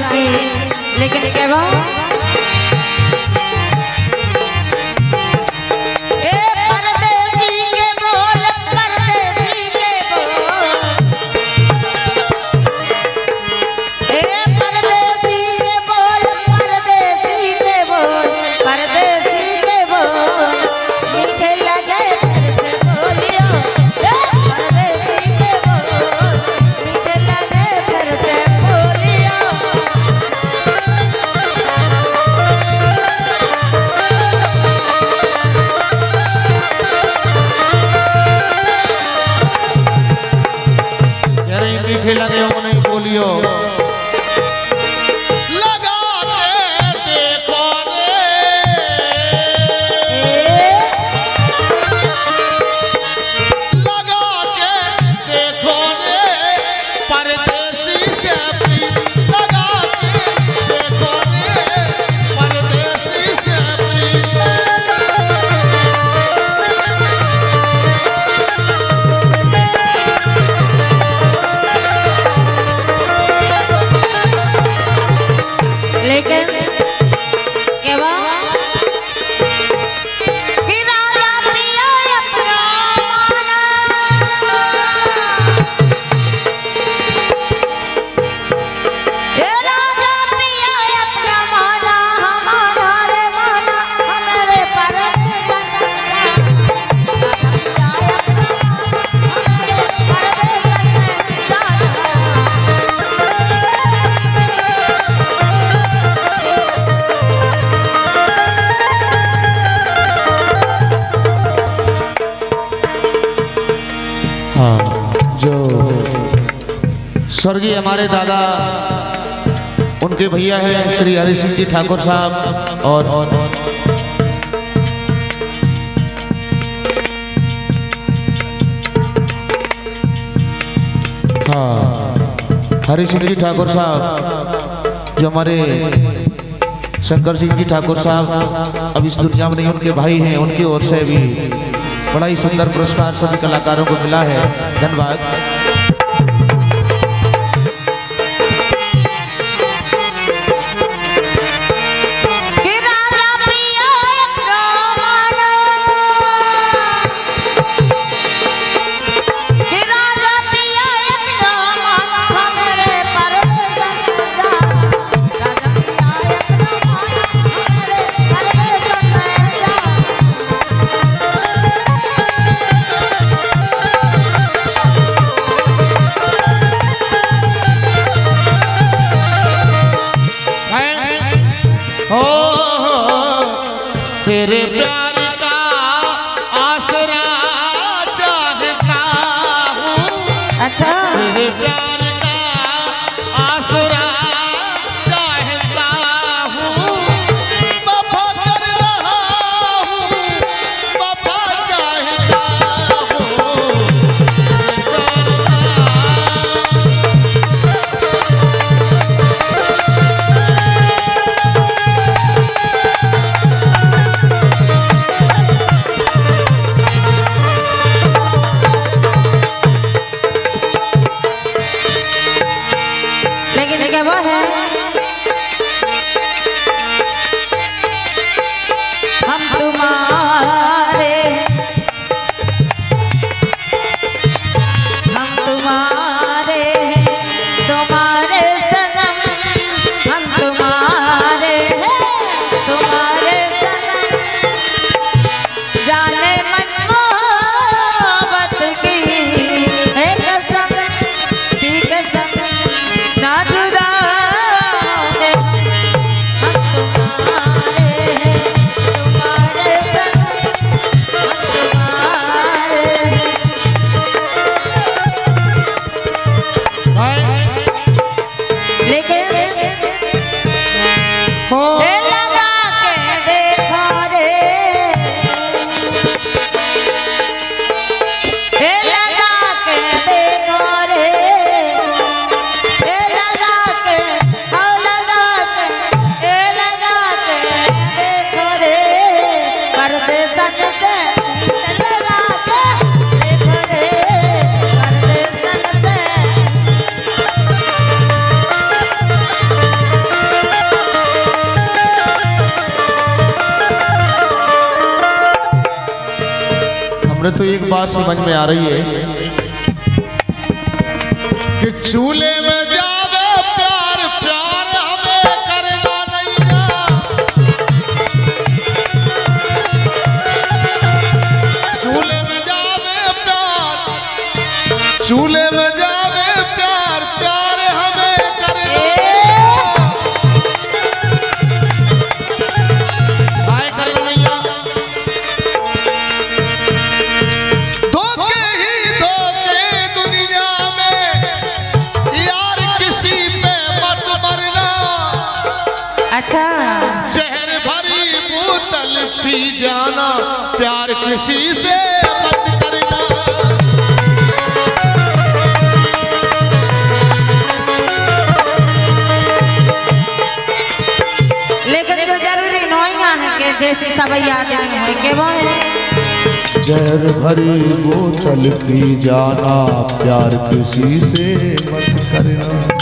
लेकिन क्या हमारे दादा। उनके भैया हैं श्री हरि सिंह जी ठाकुर साहब और, और, हाँ सिंह जी ठाकुर साहब जो हमारे शंकर सिंह जी ठाकुर साहब अब इस दुनिया में नहीं उनके भाई हैं उनकी ओर से भी बड़ा ही सुंदर पुरस्कार सभी कलाकारों को मिला है। धन्यवाद। Yeah. हमें तो एक बात समझ में आ रही है कि चूल्हे प्यार से मत करना। लेकिन जो ज़रूरी नहीं है कि जैसे सब आदमी है के वो है। जहर भरी बोतल पी जाना प्यार किसी से मत करना।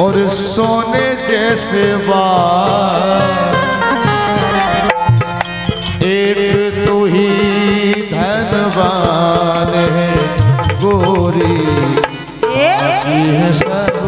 और सोने जैसे बार एक तो ही धनवान है गोरी। है सब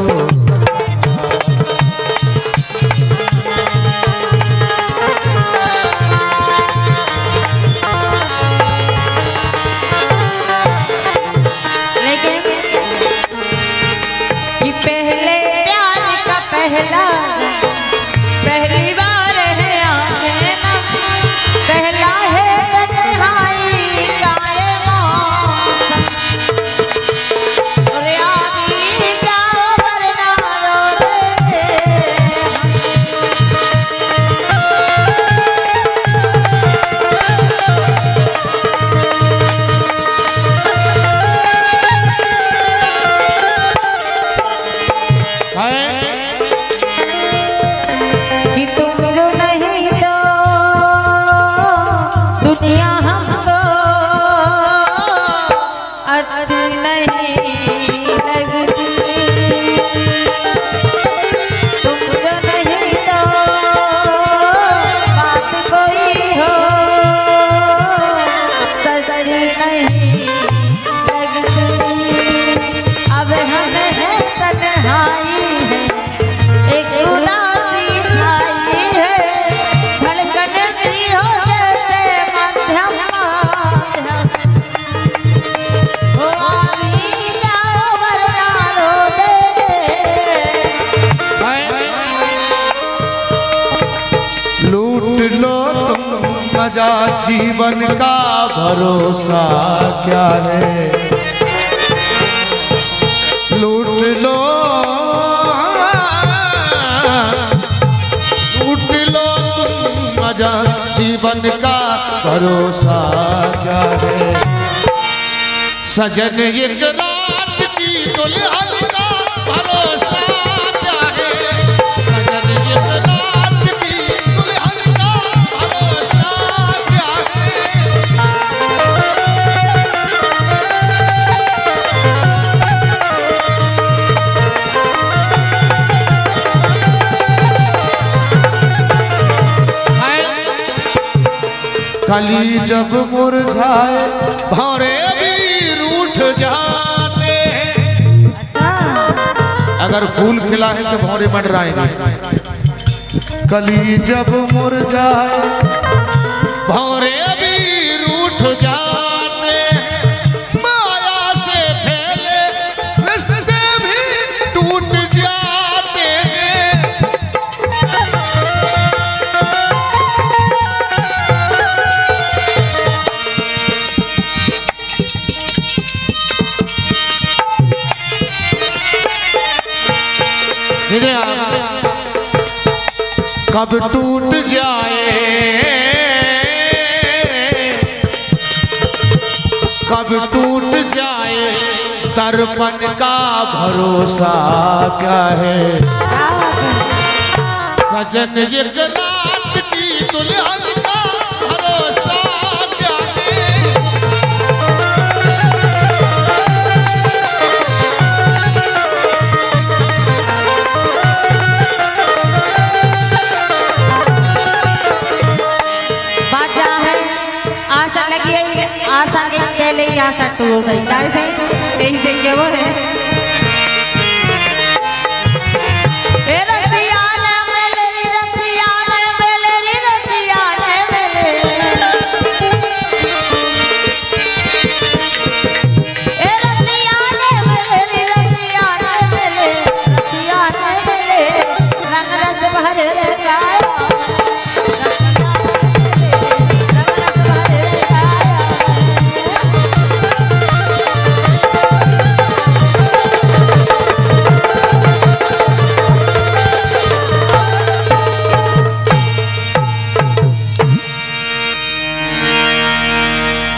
Yeah. मज़ा जीवन का भरोसा क्या है? लूट लो। लूट लो तुम मज़ा जीवन का भरोसा क्या है? सजन एक रात की दुल्हन कली जब मुरझाए भौरे भी रूठ जाते हैं। अगर फूल खिला है तो भौरे मंडराएँगे कली जब मुरझाए भौरे भी कब टूट जाए। कब टूट जाए तर्पण का भरोसा क्या है सजन ये रात की दुल्हन। आशा के लिए आशा टूट गई से यही से वो है।